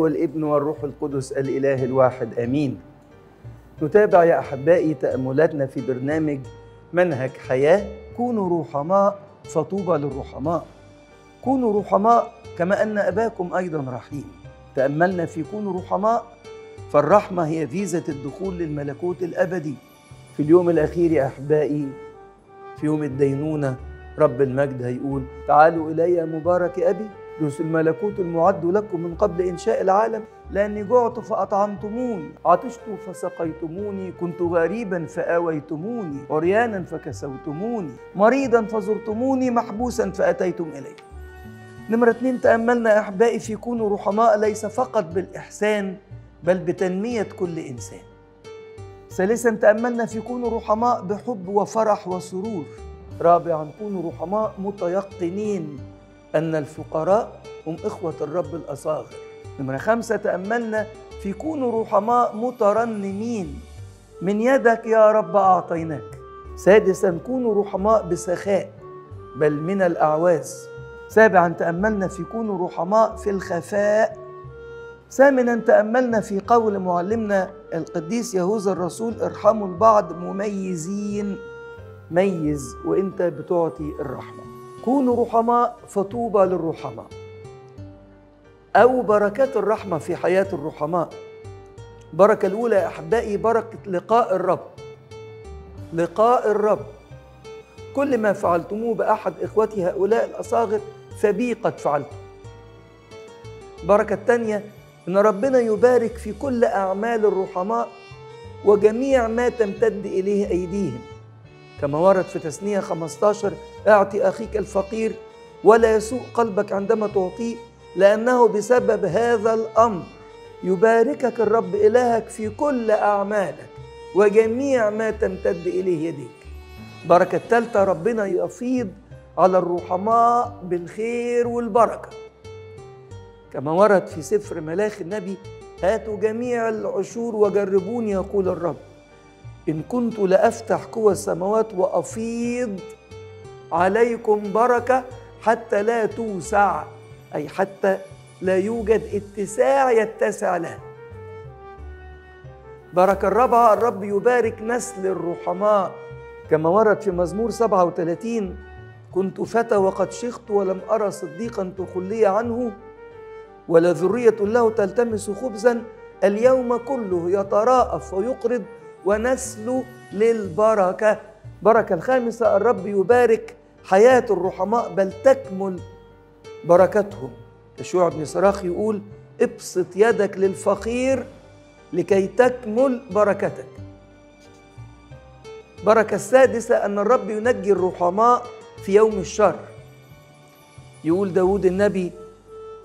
والابن والروح القدس الإله الواحد آمين. نتابع يا أحبائي تأملاتنا في برنامج منهج حياة. كونوا رحماء فطوبى للرحماء. كونوا رحماء كما أن أباكم أيضا رحيم. تأملنا في كونوا رحماء فالرحمة هي فيزة الدخول للملكوت الأبدي. في اليوم الأخير يا أحبائي في يوم الدينونة رب المجد هيقول تعالوا إلي مبارك أبي. الملكوت المعد لكم من قبل إنشاء العالم لأني جعت فأطعمتموني. عطشت فسقيتموني. كنت غريبا فآويتموني. عريانا فكسوتموني. مريضا فزرتموني. محبوسا فأتيتم إلي. نمرة اتنين تأملنا أحبائي في كونوا رحماء. ليس فقط بالإحسان بل بتنمية كل إنسان. ثالثا تأملنا في كونوا رحماء بحب وفرح وسرور. رابعا كونوا رحماء متيقنين. أن الفقراء هم إخوة الرب الأصاغر. نمرة خمسة تأملنا في كونوا رحماء مترنمين. من يدك يا رب أعطيناك. سادسا كونوا رحماء بسخاء بل من الأعواز. سابعا تأملنا في كونوا رحماء في الخفاء. ثامنا تأملنا في قول معلمنا القديس يهوذا الرسول ارحموا البعض مميزين. ميز وإنت بتعطي الرحمة. كونوا رحماء فطوبى للرحماء. أو بركات الرحمة في حياة الرحماء. بركة الأولى يا أحبائي بركة لقاء الرب. لقاء الرب. كل ما فعلتموه بأحد إخوتي هؤلاء الأصاغر فبي قد فعلته. بركة الثانية إن ربنا يبارك في كل أعمال الرحماء وجميع ما تمتد إليه أيديهم. كما ورد في تثنية 15 أعطي أخيك الفقير ولا يسوء قلبك عندما تعطيه لأنه بسبب هذا الأمر يباركك الرب إلهك في كل أعمالك وجميع ما تمتد إليه يديك. بركة الثالثة ربنا يفيض على الرحماء بالخير والبركة. كما ورد في سفر ملاخي النبي هاتوا جميع العشور وجربوني يقول الرب. إن كنت لأفتح قوى السماوات وأفيض عليكم بركة حتى لا توسع أي حتى لا يوجد اتساع يتسع له. بركة الرابعة الرب يبارك نسل الرحماء. كما ورد في مزمور 37 كنت فتى وقد شخت ولم أرى صديقا تخلي عنه ولا ذرية له تلتمس خبزا اليوم كله يتراءف ويقرض. ونسل للبركة. بركة الخامسة الرب يبارك حياة الرحماء بل تكمل بركتهم. يشوع بن صراخ يقول ابسط يدك للفقير لكي تكمل بركتك. بركة السادسة أن الرب ينجي الرحماء في يوم الشر. يقول داود النبي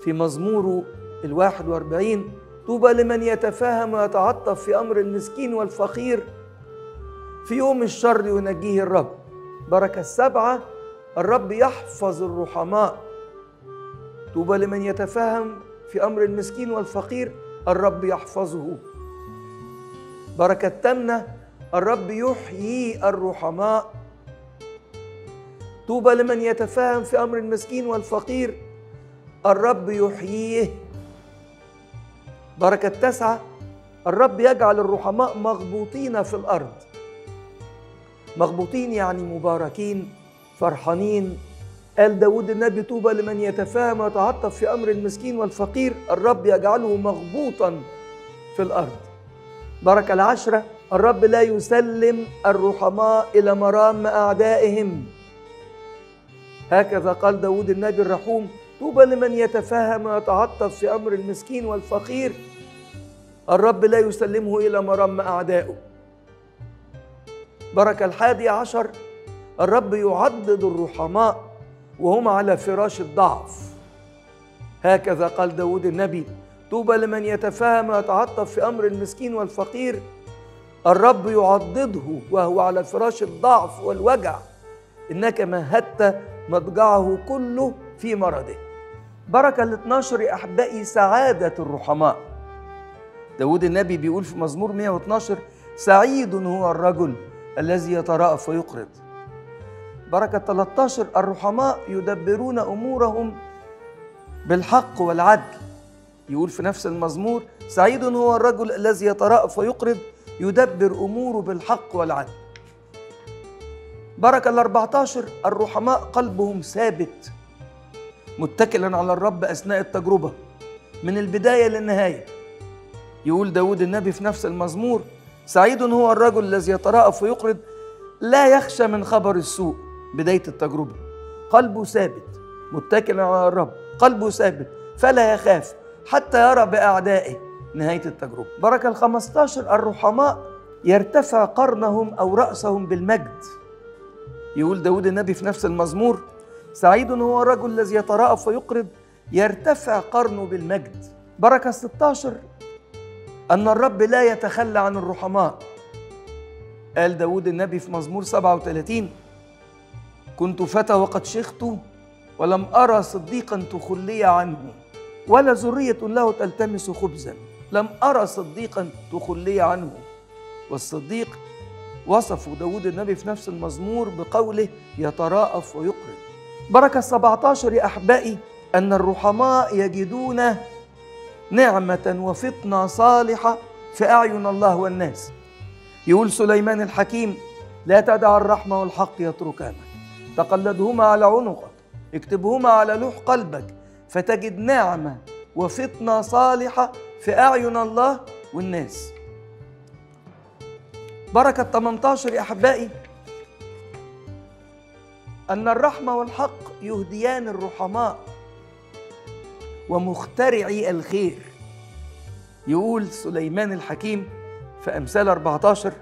في مزموره الواحد وأربعين طوبى لمن يتفاهم ويتعطف في أمر المسكين والفقير. في يوم الشر ينجيه الرب. بركة السبعة الرب يحفظ الرحماء. طوبى لمن يتفاهم في أمر المسكين والفقير الرب يحفظه. بركة الثامنه الرب يحيي الرحماء. طوبى لمن يتفاهم في أمر المسكين والفقير الرب يحييه. بركة تسعة الرب يجعل الرحماء مغبوطين في الأرض. مغبوطين يعني مباركين فرحانين. قال داود النبي طوبى لمن يتفاهم ويتعطف في أمر المسكين والفقير الرب يجعله مغبوطا في الأرض. بركة العشرة الرب لا يسلم الرحماء إلى مرام أعدائهم. هكذا قال داود النبي الرحوم طوبى لمن يتفهم ويتعطف في أمر المسكين والفقير. الرب لا يسلمه إلى مرم اعدائه بركة الحادي عشر الرب يعضد الرحماء وهم على فراش الضعف. هكذا قال داود النبي طوبى لمن يتفهم ويتعطف في أمر المسكين والفقير. الرب يعضده وهو على فراش الضعف والوجع. إنك مهدت مضجعه كله في مرضه. بركة ال 12 يا أحبائي سعادة الرحماء. داود النبي بيقول في مزمور 112 سعيد هو الرجل الذي يترأف ويقرض بركة 13 الرحماء يدبرون أمورهم بالحق والعدل. يقول في نفس المزمور سعيد هو الرجل الذي يترأف ويقرض يدبر أموره بالحق والعدل. بركة ال 14 الرحماء قلبهم ثابت. متكلا على الرب أثناء التجربة من البداية للنهاية. يقول داود النبي في نفس المزمور سعيد هو الرجل الذي يترأف ويقرض لا يخشى من خبر السوء. بداية التجربة. قلبه ثابت متكلا على الرب. قلبه ثابت فلا يخاف حتى يرى بأعدائه. نهاية التجربة. بركة الخمستاشر الرحماء يرتفع قرنهم أو رأسهم بالمجد. يقول داود النبي في نفس المزمور سعيد هو الرجل الذي يترأف ويقرض يرتفع قرنه بالمجد. بركة 16 أن الرب لا يتخلى عن الرحماء. قال داود النبي في مزمور 37 كنت فتى وقد شخت ولم أرى صديقا تخلي عنه ولا ذرية له تلتمس خبزا. لم أرى صديقا تخلي عنه. والصديق وصفوا داود النبي في نفس المزمور بقوله يتراءف ويقرب. بركة 17 يا أحبائي أن الرحماء يجدون نعمة وفطنة صالحة في أعين الله والناس. يقول سليمان الحكيم لا تدع الرحمة والحق يتركانك تقلدهما على عنقك اكتبهما على لوح قلبك فتجد نعمة وفطنة صالحة في أعين الله والناس. بركة 18 يا أحبائي أن الرحمة والحق يهديان الرحماء ومخترعي الخير. يقول سليمان الحكيم في أمثال 14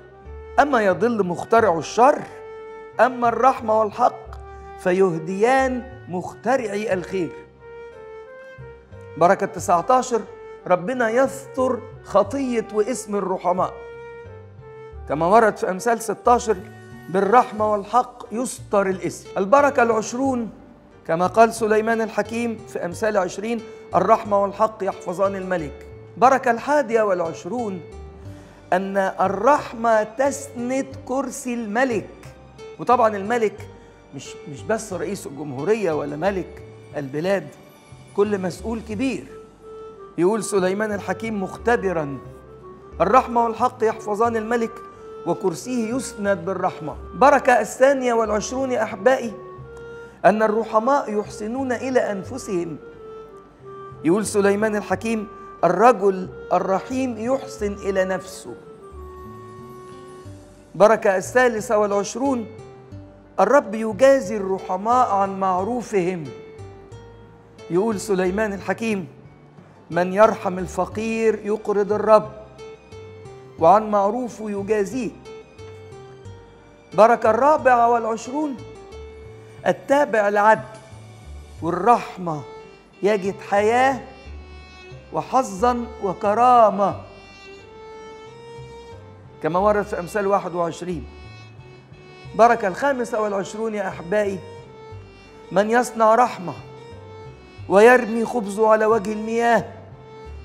أما يضل مخترع الشر أما الرحمة والحق فيهديان مخترعي الخير. بركة 19 ربنا يستر خطية واسم الرحماء. كما ورد في أمثال 16 بالرحمة والحق يستر الاسم. البركة العشرون كما قال سليمان الحكيم في أمثال عشرين الرحمة والحق يحفظان الملك. بركة الحادية والعشرون أن الرحمة تسند كرسي الملك. وطبعا الملك مش مش بس رئيس الجمهورية ولا ملك البلاد كل مسؤول كبير. يقول سليمان الحكيم مختبرا الرحمة والحق يحفظان الملك. وكرسيه يسند بالرحمة. بركة الثانية والعشرون أحبائي أن الرحماء يحسنون إلى أنفسهم. يقول سليمان الحكيم الرجل الرحيم يحسن إلى نفسه. بركة الثالثة والعشرون الرب يجازي الرحماء عن معروفهم. يقول سليمان الحكيم من يرحم الفقير يقرض الرب. وعن معروفه يجازيه. بركة الرابعة والعشرون التابع العدل والرحمة يجد حياة وحظا وكرامة. كما ورد في أمثال 21 بركة الخامسة والعشرون يا أحبائي من يصنع رحمة ويرمي خبزه على وجه المياه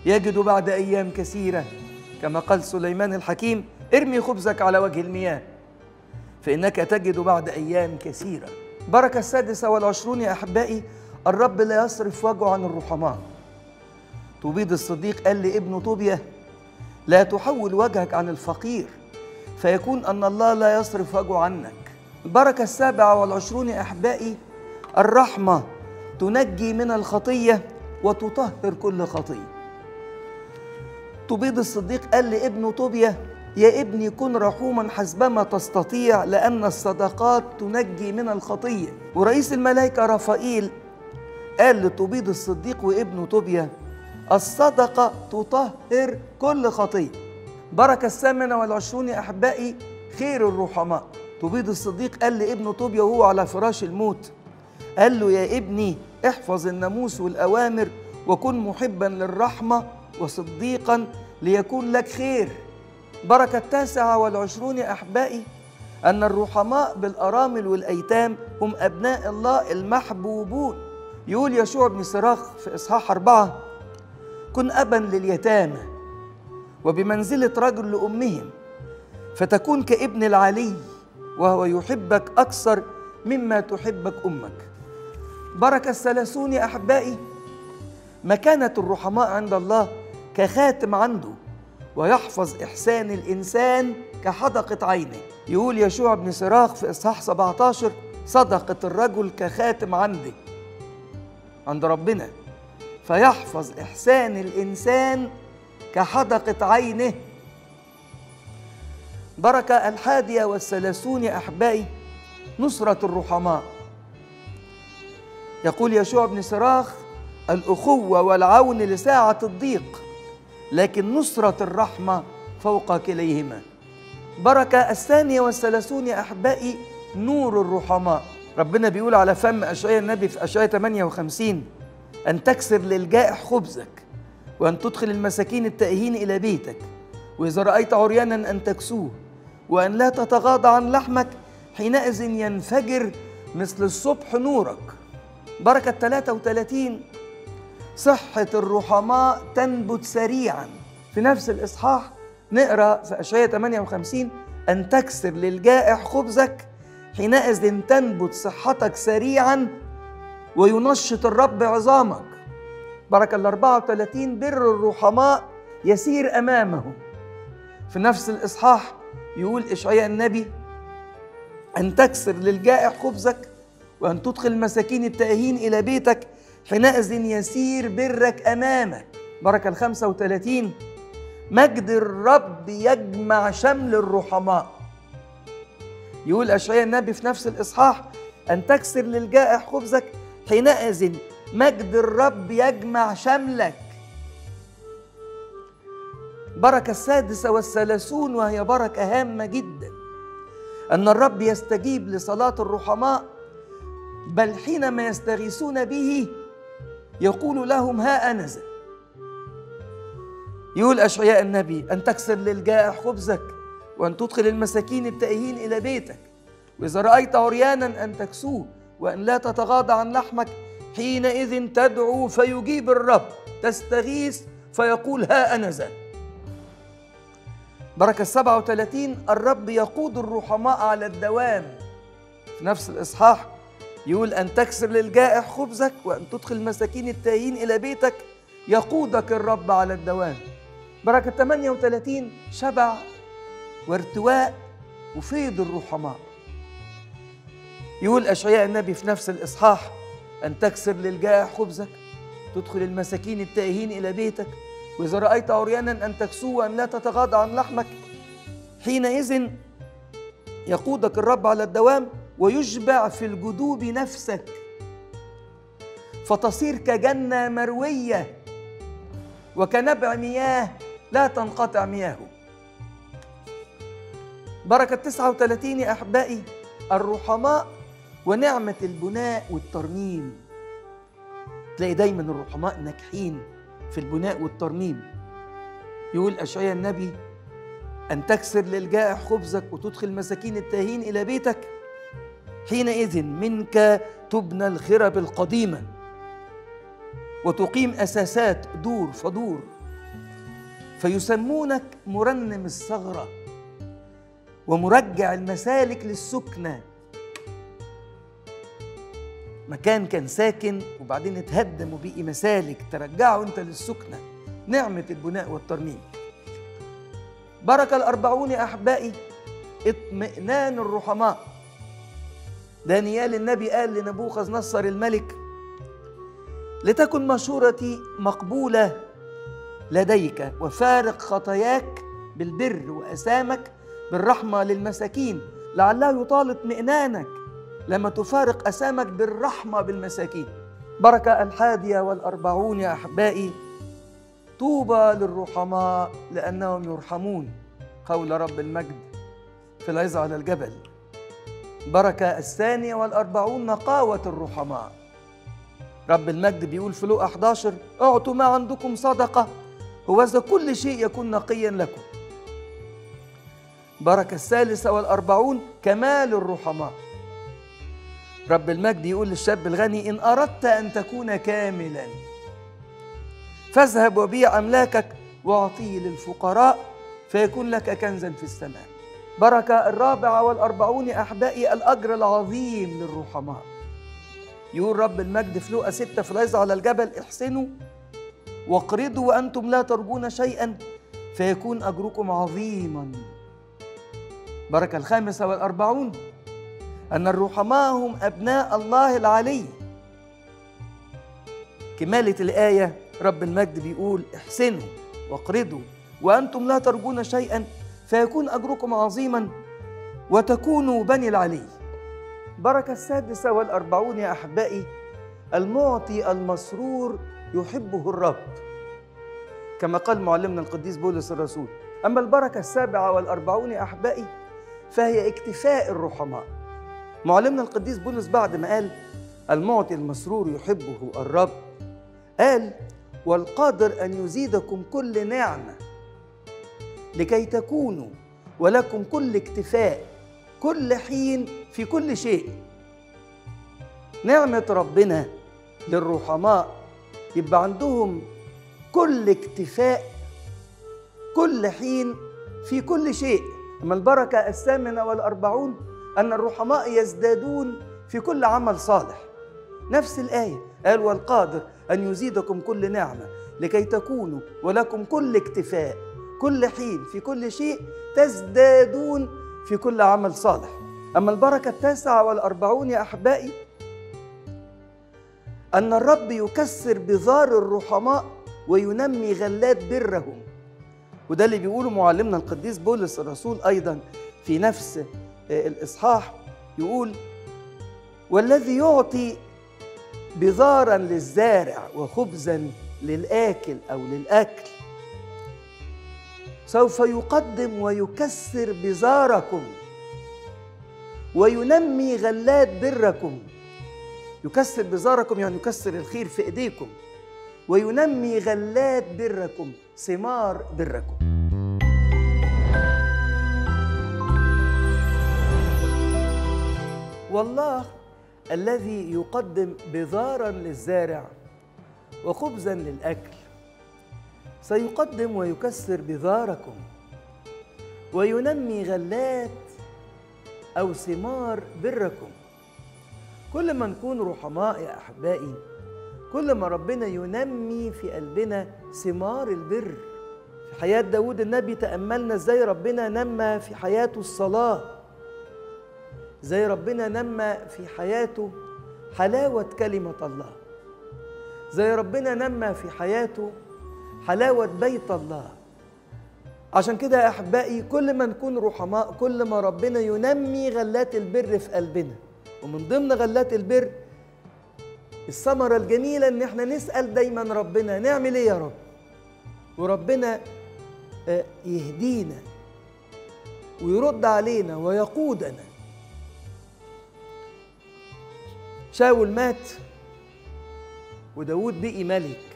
يجد بعد أيام كثيرة كما قال سليمان الحكيم ارمي خبزك على وجه المياه فإنك تجد بعد أيام كثيرة. بركة السادسة والعشرون يا أحبائي الرب لا يصرف وجهه عن الرحماء. توبيد الصديق قال لابنه طوبيا لا تحول وجهك عن الفقير فيكون أن الله لا يصرف وجهه عنك. البركة السابعة والعشرون يا أحبائي الرحمة تنجي من الخطية وتطهر كل خطية. توبيد الصديق قال لابنه طوبيا يا ابني كن رحوما حسبما تستطيع لأن الصدقات تنجي من الخطية ورئيس الملائكة رفائيل قال لطوبيد الصديق وابنه طوبيا الصدقة تطهر كل خطية بركة الثامنة والعشرون يا أحبائي خير الرحماء. طوبيد الصديق قال لابنه طوبيا وهو على فراش الموت قال له يا ابني احفظ الناموس والأوامر وكن محبا للرحمة وصديقا ليكون لك خير. بركة التاسعة والعشرون أحبائي أن الرحماء بالأرامل والأيتام هم أبناء الله المحبوبون. يقول يشوع بن صراخ في إصحاح أربعة كن أبا لليتامى وبمنزلة رجل لأمهم فتكون كابن العلي وهو يحبك أكثر مما تحبك أمك. بركة الثلاثون يا أحبائي مكانة الرحماء عند الله كخاتم عنده ويحفظ إحسان الإنسان كحدقة عينه. يقول يشوع بن سراخ في إصحاح 17 صدقة الرجل كخاتم عندي عند ربنا فيحفظ إحسان الإنسان كحدقة عينه. بركة الحادية والثلاثون يا أحبائي نصرة الرحماء. يقول يشوع بن سراخ الأخوة والعون لساعة الضيق. لكن نصرة الرحمة فوق كليهما بركة الثانية والثلاثون يا أحبائي نور الرحماء. ربنا بيقول على فم أشعياء النبي في أشعياء 58 أن تكسر للجائع خبزك وأن تدخل المساكين التائهين إلى بيتك وإذا رأيت عريانا أن تكسوه وأن لا تتغاضى عن لحمك حينئذ ينفجر مثل الصبح نورك. بركة 33 صحة الرحماء تنبت سريعا. في نفس الإصحاح نقرأ في أشعياء 58 أن تكسر للجائع خبزك حينئذ تنبت صحتك سريعا وينشط الرب عظامك. بركة ال 34 بر الرحماء يسير أمامهم. في نفس الإصحاح يقول إشعياء النبي أن تكسر للجائع خبزك وأن تدخل المساكين التائهين إلى بيتك حينئذ يسير برك أمامك. بركة ال 35 مجد الرب يجمع شمل الرحماء. يقول أشعياء النبي في نفس الإصحاح أن تكسر للجائع خبزك حينئذ مجد الرب يجمع شملك. بركة السادسة والثلاثون وهي بركة هامة جدا. أن الرب يستجيب لصلاة الرحماء بل حينما يستغيثون به يقول لهم ها أنا ذا يقول أشعياء النبي أن تكسر للجائع خبزك وأن تدخل المساكين التائهين إلى بيتك. وإذا رأيت عريانا أن تكسوه وأن لا تتغاضى عن لحمك حينئذ تدعو فيجيب الرب. تستغيث فيقول ها أنا ذا بركة السبعة وثلاثين الرب يقود الرحماء على الدوام. في نفس الإصحاح يقول أن تكسر للجائع خبزك وأن تدخل المساكين التائهين إلى بيتك يقودك الرب على الدوام. بركة 38 شبع وارتواء وفيض الرحماء. يقول أشعياء النبي في نفس الإصحاح أن تكسر للجائع خبزك تدخل المساكين التائهين إلى بيتك. وإذا رأيت عريانا أن تكسوه وأن لا تتغاضى عن لحمك حينئذ يقودك الرب على الدوام. ويشبع في الجدوب نفسك. فتصير كجنة مروية وكنبع مياه لا تنقطع مياهه بركة 39 يا أحبائي الرحماء ونعمة البناء والترميم. تلاقي دايما الرحماء ناجحين في البناء والترميم. يقول أشعياء النبي أن تكسر للجائع خبزك وتدخل مساكين التاهين إلى بيتك. حينئذ منك تبنى الخرب القديمة وتقيم أساسات دور فدور فيسمونك مرنم الثغرة ومرجع المسالك للسكنة. مكان كان ساكن وبعدين اتهدم وبقي مسالك ترجعه انت للسكنة. نعمة البناء والترميم. بركة الأربعون يا أحبائي اطمئنان الرحماء. دانيال النبي قال لنبوخذ نصر الملك لتكن مشورتي مقبولة لديك وفارق خطاياك بالبر وأسامك بالرحمة للمساكين لعله يطال اطمئنانك لما تفارق أسامك بالرحمة بالمساكين. بركة الحادية والأربعون يا أحبائي طوبى للرحماء لأنهم يرحمون قول رب المجد في العظة على الجبل. بركة الثانية والأربعون نقاوة الرحماء. رب المجد بيقول في لوقا 11 أعطوا ما عندكم صدقة وذا كل شيء يكون نقيا لكم. بركة الثالثة والأربعون كمال الرحماء. رب المجد يقول للشاب الغني إن أردت أن تكون كاملا فاذهب وبيع أملاكك وأعطيه للفقراء فيكون لك كنزا في السماء. بركة الرابعة والأربعون أحبائي الأجر العظيم للرحماء. يقول رب المجد في لوقا ستة في على الجبل احسنوا واقرضوا وأنتم لا ترجون شيئا فيكون أجركم عظيما. بركة الخامسة والأربعون أن الرحماء هم أبناء الله العلي. كمالة الآية رب المجد بيقول احسنوا واقرضوا وأنتم لا ترجون شيئا فيكون أجركم عظيما وتكونوا بني العلي. بركة السادسة والأربعون يا أحبائي المعطي المسرور يحبه الرب كما قال معلمنا القديس بولس الرسول. أما البركة السابعة والأربعون يا أحبائي فهي اكتفاء الرحماء. معلمنا القديس بولس بعد ما قال المعطي المسرور يحبه الرب. قال والقادر أن يزيدكم كل نعمة لكي تكونوا ولكم كل اكتفاء كل حين في كل شيء. نعمة ربنا للرحماء يبقى عندهم كل اكتفاء كل حين في كل شيء. أما البركة الثامنة والأربعون أن الرحماء يزدادون في كل عمل صالح. نفس الآية قال والقادر أن يزيدكم كل نعمة لكي تكونوا ولكم كل اكتفاء. كل حين في كل شيء تزدادون في كل عمل صالح. أما البركة التاسعة والأربعون يا أحبائي أن الرب يكسر بذار الرحماء وينمي غلات برهم. وده اللي بيقوله معلمنا القديس بولس الرسول أيضا في نفس الإصحاح يقول والذي يعطي بذارا للزارع وخبزا للآكل أو للأكل سوف يقدم ويكسر بزاركم وينمي غلات بركم. يكسر بزاركم يعني يكسر الخير في إيديكم. وينمي غلات بركم ثمار بركم. والله الذي يقدم بذارا للزارع وخبزا للأكل سيقدم ويكسر بذاركم وينمي غلات أو ثمار بركم. كل ما نكون رحماء يا أحبائي كل ما ربنا ينمي في قلبنا ثمار البر. في حياة داود النبي تأملنا إزاي ربنا نمى في حياته الصلاة. زي ربنا نمى في حياته حلاوة كلمة الله. زي ربنا نمى في حياته حلاوة بيت الله. عشان كده يا أحبائي كل ما نكون رحماء كل ما ربنا ينمي غلات البر في قلبنا. ومن ضمن غلات البر الثمرة الجميلة إن إحنا نسأل دايما ربنا نعمل إيه يا رب؟ وربنا يهدينا ويرد علينا ويقودنا. شاول مات وداود بقي ملك.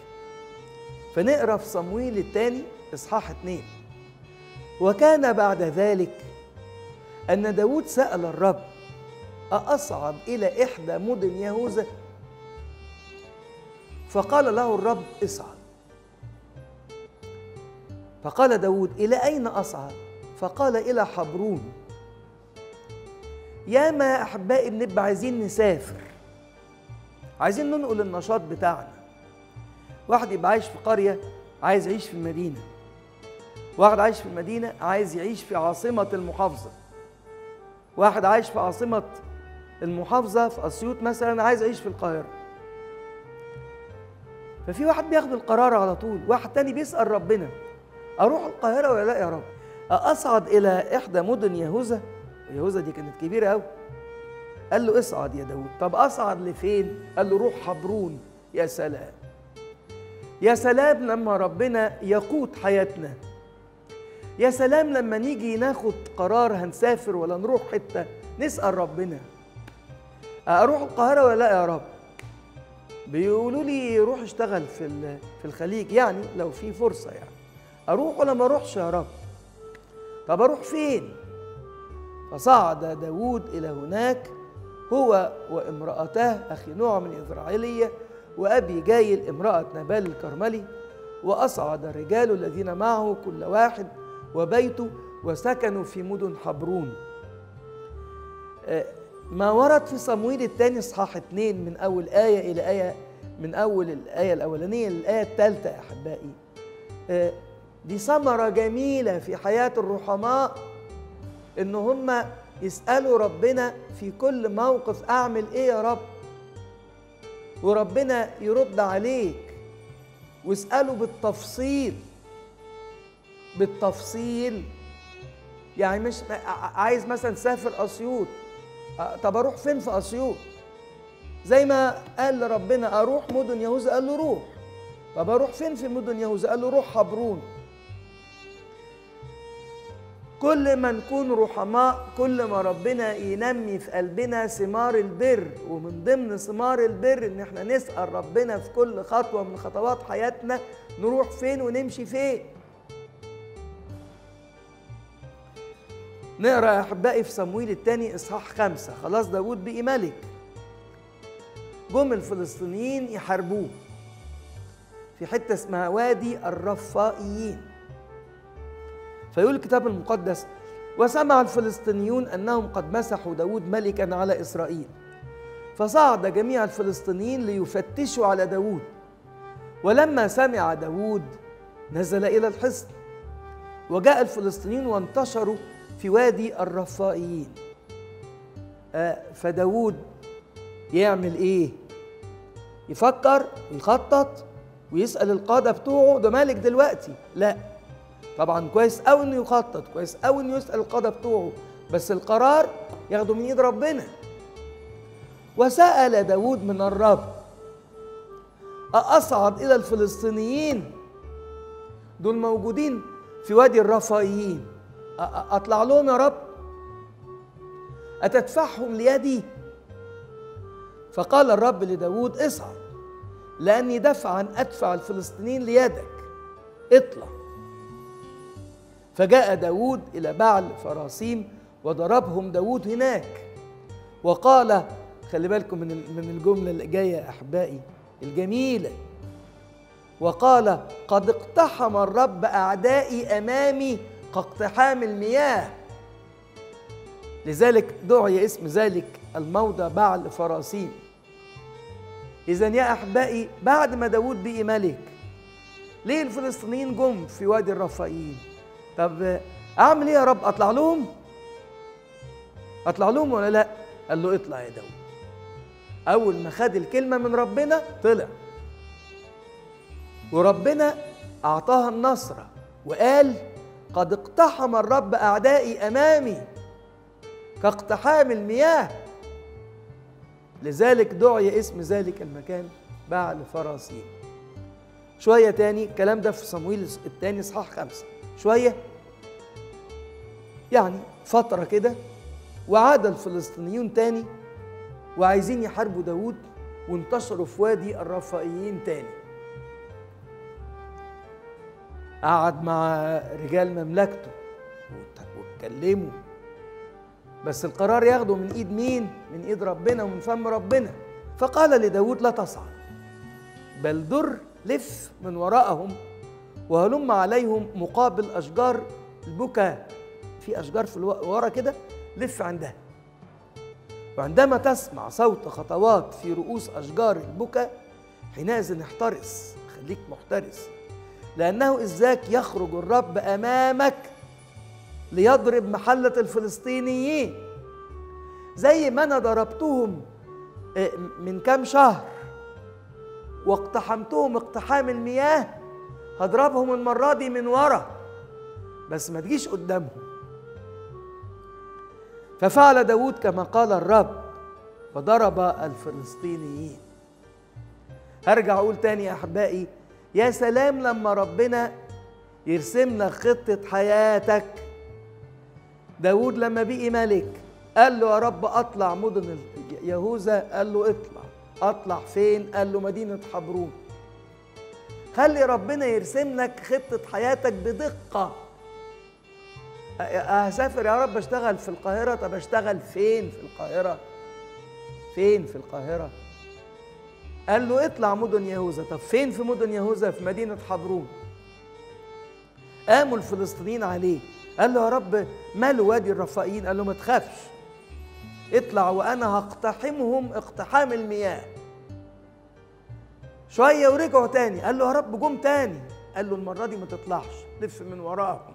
فنقرأ في صمويل الثاني إصحاح اتنين. وكان بعد ذلك أن داود سأل الرب أأصعد إلى إحدى مدن يهوذا؟ فقال له الرب اصعد فقال داود إلى أين أصعد فقال إلى حبرون. يا ما أحبائي بنبقى عايزين نسافر. عايزين ننقل النشاط بتاعنا. واحد يبقى عايش في قرية عايز يعيش في المدينة. واحد عايش في المدينة عايز يعيش في عاصمة المحافظة. واحد عايش في عاصمة المحافظة في أسيوط مثلا عايز يعيش في القاهرة. ففي واحد بياخد القرار على طول واحد تاني بيسأل ربنا أروح القاهرة ولا لأ يا رب؟ أصعد إلى إحدى مدن يهوذا؟ يهوذا دي كانت كبيرة أوي. قال له اصعد يا داود طب أصعد لفين؟ قال له روح حبرون يا سلام. يا سلام لما ربنا يقود حياتنا. يا سلام لما نيجي ناخد قرار هنسافر ولا نروح حتة نسأل ربنا. أروح القاهرة ولا لأ يا رب؟ بيقولوا لي روح اشتغل في في الخليج يعني لو في فرصة يعني. أروح ولا ما أروحش يا رب؟ طب أروح فين؟ فصعد داود إلى هناك هو وامرأته أخي نوع من إسرائيلية وأبي جايل امرأة نبال الكرملي وأصعد الرجال الذين معه كل واحد وبيته وسكنوا في مدن حبرون. ما ورد في صمويل الثاني اصحاح اثنين من أول آية إلى آية من أول الآية الأولانية للايه الثالثة يا أحبائي. آه، دي ثمرة جميلة في حياة الرحماء إن هم يسألوا ربنا في كل موقف أعمل إيه يا رب؟ وربنا يرد عليك واسأله بالتفصيل. بالتفصيل. يعني مش عايز مثلا تسافر أسيوط. أه، طب أروح فين في أسيوط؟ زي ما قال لربنا أروح مدن يهوذا؟ قال له روح. طب أروح فين في مدن يهوذا؟ قال له روح حبرون. كل ما نكون رحماء كل ما ربنا ينمي في قلبنا ثمار البر. ومن ضمن ثمار البر إن إحنا نسأل ربنا في كل خطوة من خطوات حياتنا نروح فين ونمشي فين. نقرأ يا أحبائي في صمويل الثاني إصحاح خمسة. خلاص داود بقي ملك. جم الفلسطينيين يحاربوه. في حتة اسمها وادي الرفائيين. فيقول الكتاب المقدس وسمع الفلسطينيون أنهم قد مسحوا داود ملكا على إسرائيل فصعد جميع الفلسطينيين ليفتشوا على داود. ولما سمع داود نزل إلى الحصن وجاء الفلسطينيين وانتشروا في وادي الرفائيين آه فداود يعمل إيه؟ يفكر ويخطط ويسأل القادة بتوعه ده مالك دلوقتي؟ لا طبعا كويس قوي إنه يخطط كويس قوي إنه يسأل القاده بتوعه بس القرار ياخده من إيد ربنا. وسأل داود من الرب أصعد إلى الفلسطينيين؟ دول موجودين في وادي الرفائيين أطلع لهم يا رب؟ أتدفعهم ليدي؟ فقال الرب لداود اصعد لأني دفعا أدفع الفلسطينيين ليدك. اطلع. فجاء داود إلى بعل فراسيم وضربهم داود هناك. وقال خلي بالكم من من الجملة اللي جاية أحبائي الجميلة. وقال قد اقتحم الرب أعدائي أمامي كاقتحام المياه. لذلك دعي اسم ذلك الموضع بعل فراسيم. إذا يا أحبائي بعد ما داود بقي ملك ليه الفلسطينيين جم في وادي الرفائيين طب أعمل إيه يا رب؟ أطلع لهم؟ أطلع لهم ولا لأ؟ قال له اطلع يا داود. أول ما خد الكلمة من ربنا طلع. وربنا أعطاها النصر وقال قد اقتحم الرب أعدائي أمامي كاقتحام المياه. لذلك دعي اسم ذلك المكان بعل فراسين شوية تاني الكلام ده في صمويل الثاني اصحاح خمسة. شوية. يعني فترة كده وعاد الفلسطينيون تاني وعايزين يحاربوا داود وانتشروا في وادي الرفائيين تاني. قعد مع رجال مملكته واتكلموا. بس القرار ياخده من إيد مين؟ من إيد ربنا ومن فم ربنا. فقال لداود لا تصعد. بل در لف من وراءهم. وهلم عليهم مقابل أشجار البكا في أشجار في ورا كده لف عندها. وعندما تسمع صوت خطوات في رؤوس أشجار البكا حينئذ احترس خليك محترس لأنه اذ ذاك يخرج الرب أمامك ليضرب محلة الفلسطينيين. زي ما أنا ضربتهم من كام شهر واقتحمتهم اقتحام المياه هضربهم المرة دي من ورا بس ما تجيش قدامهم. ففعل داود كما قال الرب وضرب الفلسطينيين. هرجع أقول تاني يا أحبائي يا سلام لما ربنا يرسم لك خطة حياتك. داود لما بقي ملك قال له يا رب أطلع مدن يهوذا قال له اطلع. أطلع فين؟ قال له مدينة حبرون. خلي ربنا يرسم لك خطة حياتك بدقة. هسافر يا رب أشتغل في القاهرة. طب أشتغل فين في القاهرة؟ فين في القاهرة؟ قال له اطلع مدن يهوذا. طب فين في مدن يهوذا؟ في مدينة حبرون قاموا الفلسطينيين عليه. قال له يا رب ماله وادي الرفائيين قال له ما تخافش. اطلع وأنا هقتحمهم اقتحام المياه. شوية ورجعوا تاني. قال له يا رب جم تاني. قال له المرة دي ما تطلعش. لف من وراهم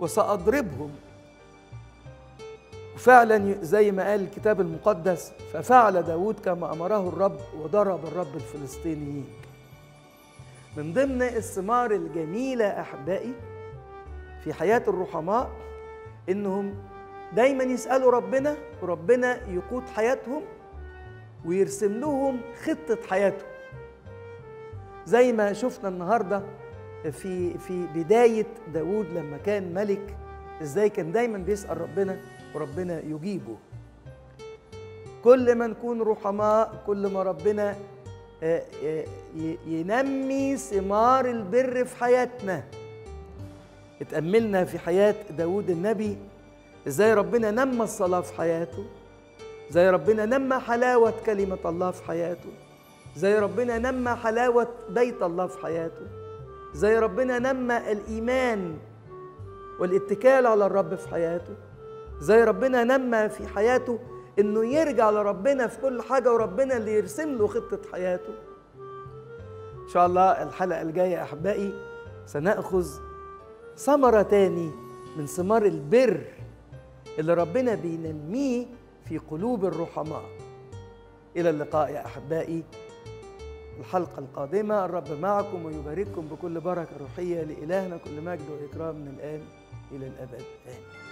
وسأضربهم. وفعلا زي ما قال الكتاب المقدس ففعل داود كما أمره الرب وضرب الرب الفلسطينيين. من ضمن الثمار الجميلة أحبائي في حياة الرحماء إنهم دايما يسألوا ربنا وربنا يقود حياتهم ويرسم لهم خطة حياتهم. زي ما شفنا النهارده في في بداية داود لما كان ملك إزاي كان دايما بيسأل ربنا وربنا يجيبه. كل ما نكون رحماء كل ما ربنا ينمي ثمار البر في حياتنا. اتأملنا في حياة داود النبي إزاي ربنا نمى الصلاة في حياته زي ربنا نمى حلاوة كلمة الله في حياته. زي ربنا نمى حلاوة بيت الله في حياته. زي ربنا نمى الإيمان والاتكال على الرب في حياته. زي ربنا نمى في حياته إنه يرجع لربنا في كل حاجة وربنا اللي يرسم له خطة حياته. إن شاء الله الحلقة الجاية أحبائي سنأخذ ثمرة تاني من ثمار البر اللي ربنا بينميه في قلوب الرحماء. إلى اللقاء يا أحبائي. الحلقة القادمة الرب معكم ويبارككم بكل بركة روحية لإلهنا كل مجد واكرام من الآن إلى الأبد. آمين.